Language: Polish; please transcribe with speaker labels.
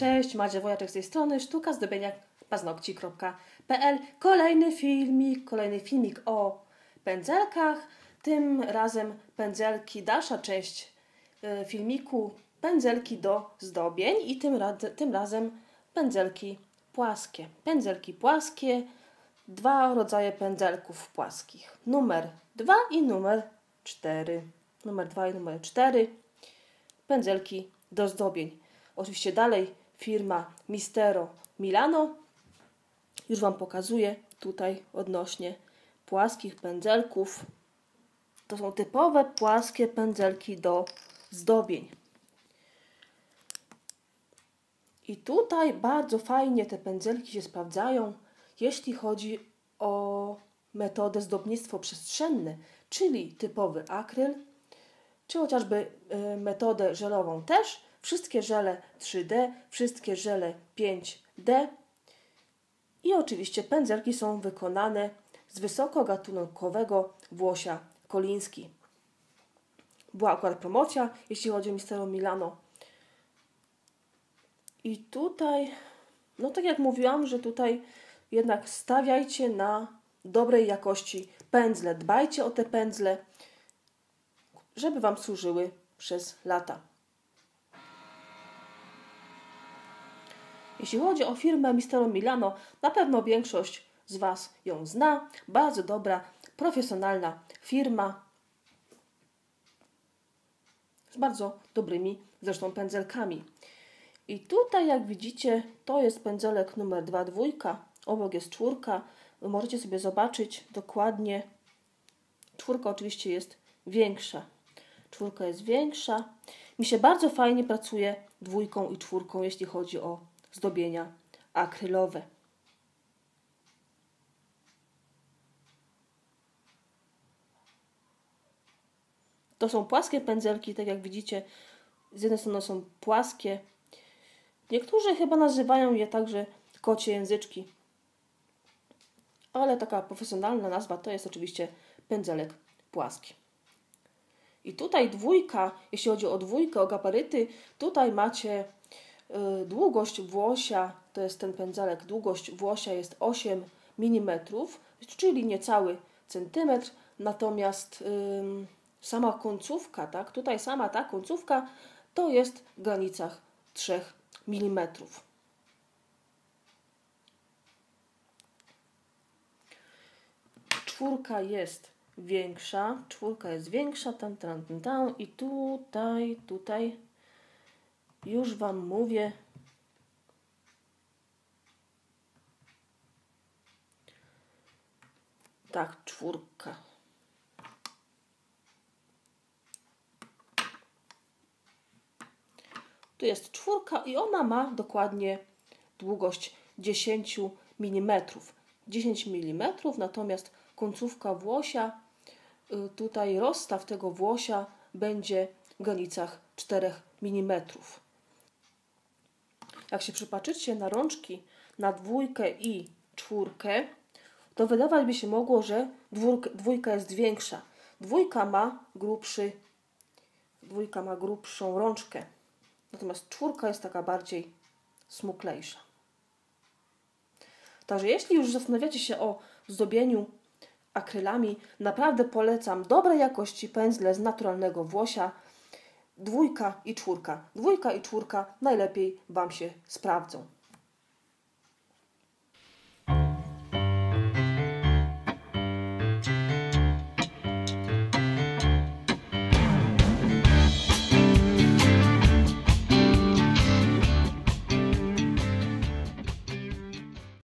Speaker 1: Cześć, Madzia Wojaczek z tej strony, sztuka zdobienia paznokci.pl Kolejny filmik, kolejny filmik o pędzelkach. Tym razem pędzelki, dalsza część y, filmiku, pędzelki do zdobień i tym, tym razem pędzelki płaskie. Pędzelki płaskie, dwa rodzaje pędzelków płaskich. Numer 2 i numer 4. Numer 2 i numer 4. Pędzelki do zdobień. Oczywiście dalej firma Mistero Milano. Już Wam pokazuję tutaj odnośnie płaskich pędzelków. To są typowe płaskie pędzelki do zdobień. I tutaj bardzo fajnie te pędzelki się sprawdzają, jeśli chodzi o metodę zdobnictwo przestrzenne, czyli typowy akryl, czy chociażby y, metodę żelową też, wszystkie żele 3D, wszystkie żele 5D i oczywiście pędzelki są wykonane z wysokogatunkowego włosia Koliński. Była akurat promocja, jeśli chodzi o Mistero Milano. I tutaj, no tak jak mówiłam, że tutaj jednak stawiajcie na dobrej jakości pędzle. Dbajcie o te pędzle, żeby Wam służyły przez lata. Jeśli chodzi o firmę Mistero Milano, na pewno większość z Was ją zna. Bardzo dobra, profesjonalna firma z bardzo dobrymi zresztą pędzelkami. I tutaj, jak widzicie, to jest pędzelek numer 2 dwójka, obok jest czwórka. Możecie sobie zobaczyć dokładnie. Czwórka oczywiście jest większa. Czwórka jest większa. Mi się bardzo fajnie pracuje dwójką i czwórką, jeśli chodzi o zdobienia akrylowe. To są płaskie pędzelki, tak jak widzicie. Z jednej strony są płaskie. Niektórzy chyba nazywają je także kocie języczki. Ale taka profesjonalna nazwa to jest oczywiście pędzelek płaski. I tutaj dwójka, jeśli chodzi o dwójkę, o gabaryty, tutaj macie długość włosia, to jest ten pędzelek, długość włosia jest 8 mm, czyli niecały centymetr, natomiast sama końcówka, tak, tutaj sama ta końcówka to jest w granicach 3 mm. Czwórka jest większa, czwórka jest większa, tam, tam, tam, tam i tutaj, tutaj już Wam mówię. Tak, czwórka. Tu jest czwórka i ona ma dokładnie długość 10 mm. 10 mm, natomiast końcówka włosia, y, tutaj rozstaw tego włosia będzie w granicach 4 mm. Jak się przypatrzycie na rączki na dwójkę i czwórkę, to wydawać by się mogło, że dwójka jest większa. Dwójka ma grubszy, dwójka ma grubszą rączkę, natomiast czwórka jest taka bardziej smuklejsza. Także jeśli już zastanawiacie się o zdobieniu akrylami, naprawdę polecam dobrej jakości pędzle z naturalnego włosia, dwójka i czwórka. Dwójka i czwórka najlepiej Wam się sprawdzą.